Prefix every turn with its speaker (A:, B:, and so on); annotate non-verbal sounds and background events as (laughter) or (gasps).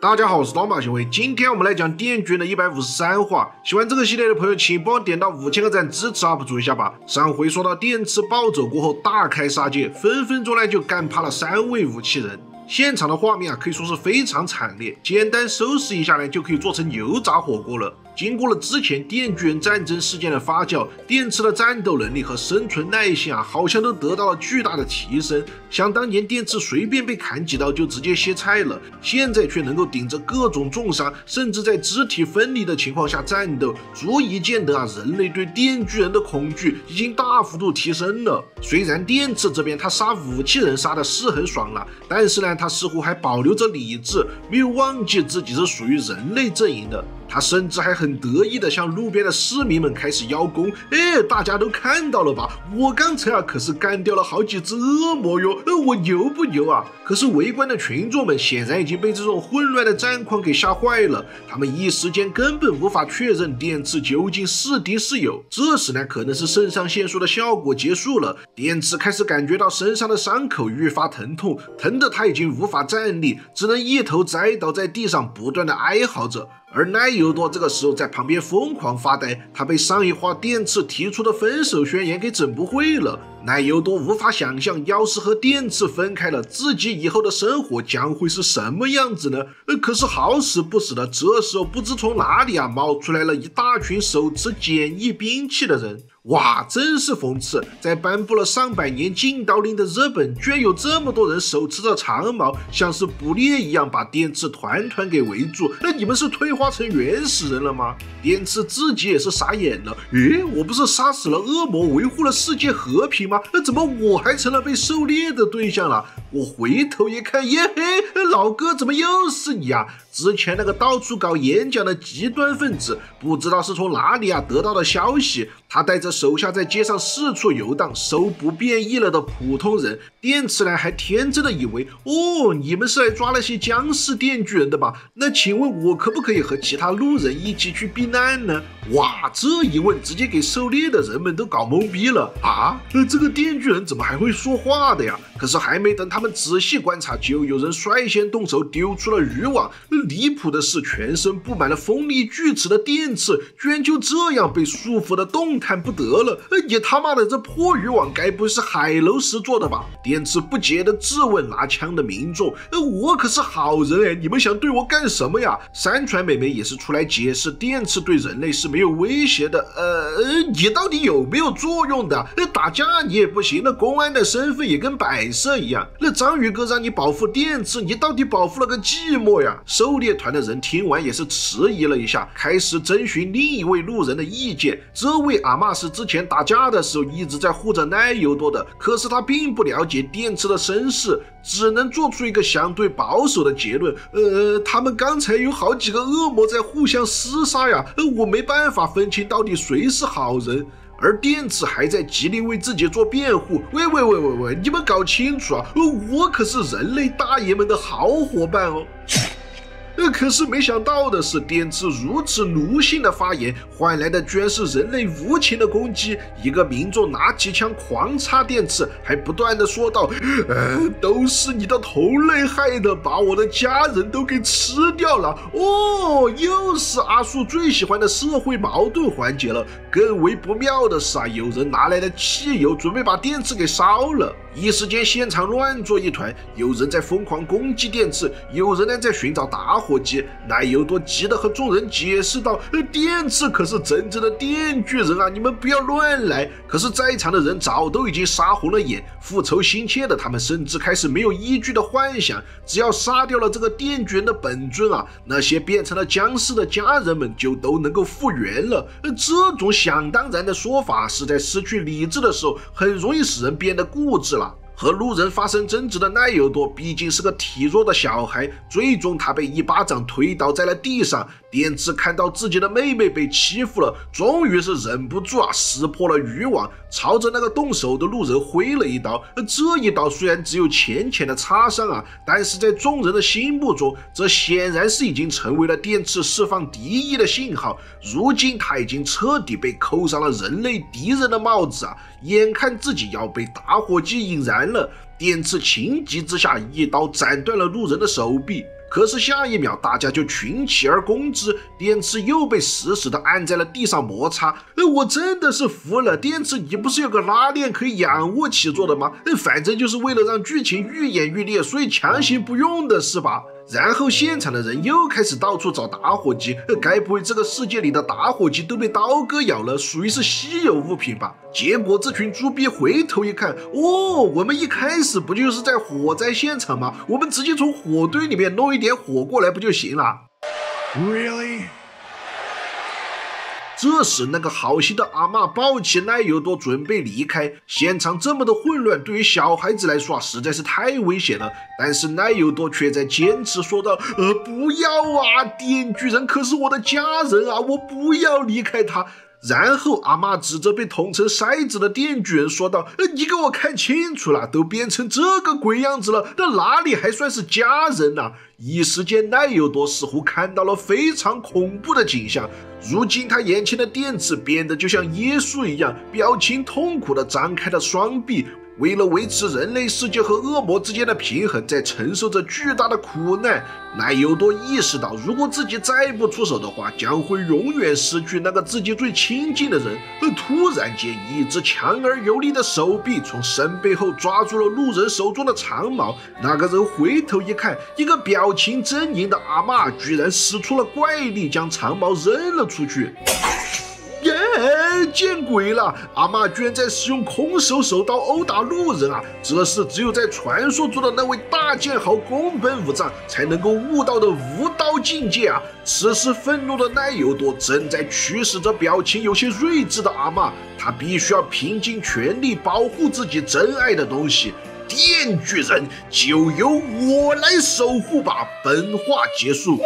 A: 大家好，我是刀马行为，今天我们来讲《电锯人》的一百五十三话。喜欢这个系列的朋友，请帮我点到五千个赞支持 UP 主一下吧。上回说到电刺暴走过后大开杀戒，分分钟呢就干趴了三位武器人。现场的画面啊可以说是非常惨烈，简单收拾一下呢就可以做成牛杂火锅了。经过了之前电锯人战争事件的发酵，电刺的战斗能力和生存耐性啊，好像都得到了巨大的提升。想当年电刺随便被砍几刀就直接歇菜了，现在却能够顶着各种重伤，甚至在肢体分离的情况下战斗，足以见得啊，人类对电锯人的恐惧已经大幅度提升了。虽然电刺这边他杀武器人杀的是很爽了，但是呢，他似乎还保留着理智，没有忘记自己是属于人类阵营的。他甚至还很得意的向路边的市民们开始邀功，哎，大家都看到了吧？我刚才啊可是干掉了好几只恶魔哟，呃，我牛不牛啊？可是围观的群众们显然已经被这种混乱的战况给吓坏了，他们一时间根本无法确认电刺究竟是敌是友。这时呢，可能是肾上腺素的效果结束了，电刺开始感觉到身上的伤口愈发疼痛，疼得他已经无法站立，只能一头栽倒在地上，不断的哀嚎着。而奈尤多这个时候在旁边疯狂发呆，他被上一话电次提出的分手宣言给整不会了。奶油多无法想象，要是和电刺分开了，自己以后的生活将会是什么样子呢？呃，可是好死不死的，这时候不知从哪里啊冒出来了一大群手持简易兵器的人。哇，真是讽刺！在颁布了上百年禁刀令的日本，居然有这么多人手持着长矛，像是捕猎一样把电刺团团给围住。那你们是退化成原始人了吗？电刺自己也是傻眼了。诶，我不是杀死了恶魔，维护了世界和平吗？那怎么我还成了被狩猎的对象了？我回头一看，耶嘿，老哥，怎么又是你啊？之前那个到处搞演讲的极端分子，不知道是从哪里啊得到的消息，他带着手下在街上四处游荡，收捕变异了的普通人。电刺呢还天真的以为，哦，你们是来抓那些僵尸电锯人的吧？那请问我可不可以和其他路人一起去避难呢？哇，这一问直接给狩猎的人们都搞懵逼了啊！那这个电锯人怎么还会说话的呀？可是还没等他们仔细观察，就有人率先动手丢出了渔网。离谱的是，全身布满了锋利锯齿的电刺，居然就这样被束缚的动弹不得了！你他妈的这破渔网，该不会是海楼石做的吧？电刺不解的质问拿枪的民众：“呃我可是好人哎，你们想对我干什么呀？”山川妹妹也是出来解释，电刺对人类是没有威胁的。呃，你到底有没有作用的？那打架你也不行，那公安的身份也跟摆设一样。那章鱼哥让你保护电刺，你到底保护了个寂寞呀？收狩猎团的人听完也是迟疑了一下，开始征询另一位路人的意见。这位阿玛是之前打架的时候一直在护着奈油多的，可是他并不了解电池的身世，只能做出一个相对保守的结论。呃，他们刚才有好几个恶魔在互相厮杀呀，呃，我没办法分清到底谁是好人。而电池还在极力为自己做辩护。喂喂喂喂喂，你们搞清楚啊，我可是人类大爷们的好伙伴哦。呃，可是没想到的是，电刺如此奴性的发言，换来的居然是人类无情的攻击。一个民众拿起枪狂插电刺，还不断的说道：“ (gasps) 呃，都是你的同类害的，把我的家人都给吃掉了。”哦，又是阿树最喜欢的社会矛盾环节了。更为不妙的是啊，有人拿来了汽油，准备把电刺给烧了。一时间，现场乱作一团，有人在疯狂攻击电刺，有人呢在寻找打火机。奶油多急得和众人解释道：“呃电刺可是真正的电锯人啊，你们不要乱来。”可是，在场的人早都已经杀红了眼，复仇心切的他们甚至开始没有依据的幻想：只要杀掉了这个电锯人的本尊啊，那些变成了僵尸的家人们就都能够复原了。这种想当然的说法，是在失去理智的时候，很容易使人变得固执了。和路人发生争执的奈友多毕竟是个体弱的小孩，最终他被一巴掌推倒在了地上。电刺看到自己的妹妹被欺负了，终于是忍不住啊，撕破了渔网，朝着那个动手的路人挥了一刀。而这一刀虽然只有浅浅的擦伤啊，但是在众人的心目中，这显然是已经成为了电刺释放敌意的信号。如今他已经彻底被扣上了人类敌人的帽子啊！眼看自己要被打火机引燃了。电刺情急之下，一刀斩断了路人的手臂。可是下一秒，大家就群起而攻之，电次又被死死的按在了地上摩擦。呃，我真的是服了，电次你不是有个拉链可以仰卧起坐的吗？呃，反正就是为了让剧情愈演愈烈，所以强行不用的是吧？然后现场的人又开始到处找打火机，该不会这个世界里的打火机都被刀哥咬了，属于是稀有物品吧？结果这群猪逼回头一看，哦，我们一开始不就是在火灾现场吗？我们直接从火堆里面弄一点火过来不就行了
B: ？Really？
A: 这时，那个好心的阿妈抱起奈油多准备离开。现场这么的混乱，对于小孩子来说啊，实在是太危险了。但是奈油多却在坚持说道：“呃，不要啊，电锯人可是我的家人啊，我不要离开他。”然后阿妈指着被捅成筛子的电锯人说道：“呃，你给我看清楚了，都变成这个鬼样子了，那哪里还算是家人呐？”一时间，奈尤多似乎看到了非常恐怖的景象。如今，他眼前的电池变得就像耶稣一样，表情痛苦地张开了双臂。为了维持人类世界和恶魔之间的平衡，在承受着巨大的苦难。奶油多意识到，如果自己再不出手的话，将会永远失去那个自己最亲近的人。而突然间，一只强而有力的手臂从身背后抓住了路人手中的长矛。那个人回头一看，一个表情狰狞的阿妈居然使出了怪力，将长矛扔了出去。见鬼了！阿妈居然在使用空手手刀殴打路人啊！这是只有在传说中的那位大剑豪宫本武藏才能够悟到的无刀境界啊！此时愤怒的奈由多正在驱使着表情有些睿智的阿妈，他必须要拼尽全力保护自己珍爱的东西。电锯人就由我来守护吧！本话结束。